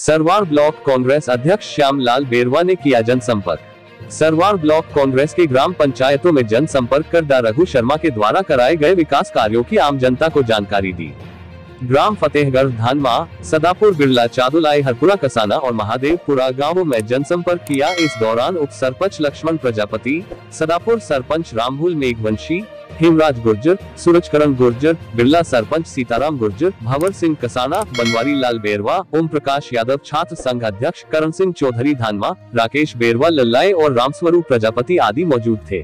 Sarwar block Congress अध्यक्ष श्यामलाल बेरवा ने किया जनसंपर्क। सरवार ब्लॉक कांग्रेस के ग्राम पंचायतों में जनसंपर्क कर डा रघु शर्मा के द्वारा कराए गए विकास कार्यों की आम जनता को जानकारी दी। ग्राम फतेहगढ़ धानमा सदापुर, बिरला, चादुलाई, हरपुरा, कसाना और महादेवपुरा गाँवों में जनसंपर्क किया। इस दौरान उप सरपंच लक्ष्मण प्रजापति, सदापुर सरपंच रामभूल मेघवंशी हेमराज गुर्जर सूरजकरण गुर्जर, बिरला सरपंच सीताराम गुर्जर, भंवर सिंह कसाना, बनवारी लाल बेरवा, ओम प्रकाश यादव छात्र संघ अध्यक्ष करण सिंह चौधरी धानवा, राकेश बेरवा लल्लाए और रामस्वरूप प्रजापति आदि मौजूद थे।